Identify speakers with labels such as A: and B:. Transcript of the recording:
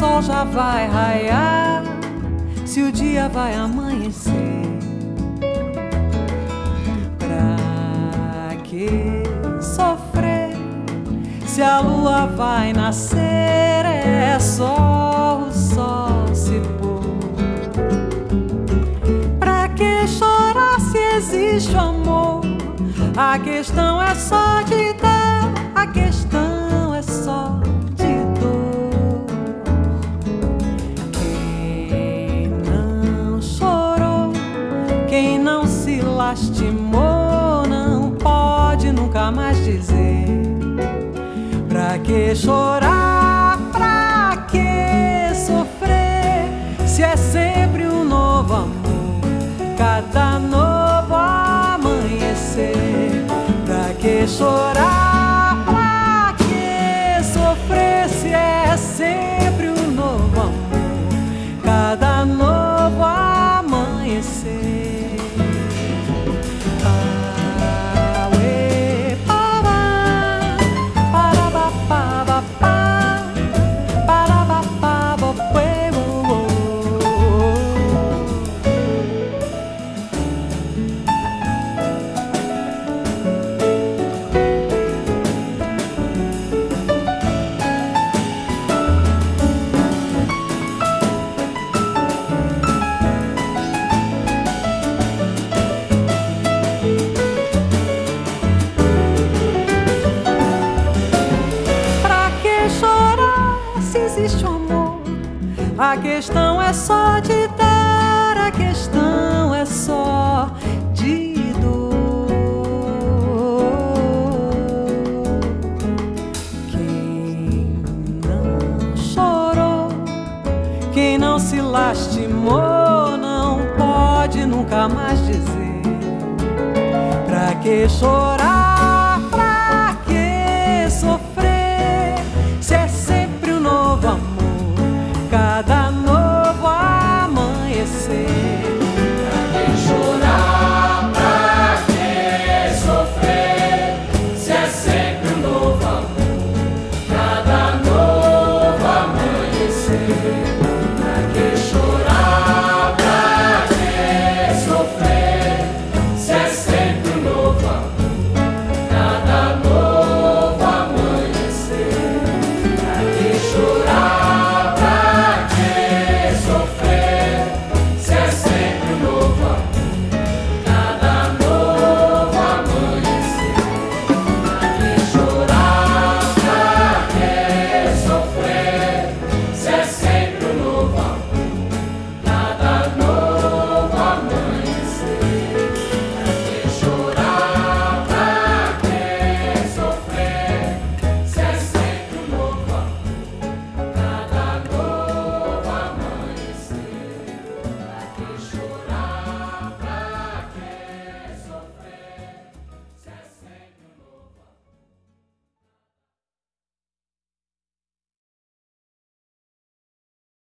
A: sol já vai raiar, se o dia vai amanhecer. Pra que sofrer se a lua vai nascer? É só o sol se pôr. Pra que chorar se existe o amor? A questão é só de dar, a questão lastimou, não pode nunca mais dizer. Pra que chorar, pra que sofrer, se é sempre um novo amor, cada novo amanhecer. Pra que chorar, apart. A questão é só de dar, a questão é só de dor. Quem não chorou, quem não se lastimou, não pode nunca mais dizer. Pra que chorar?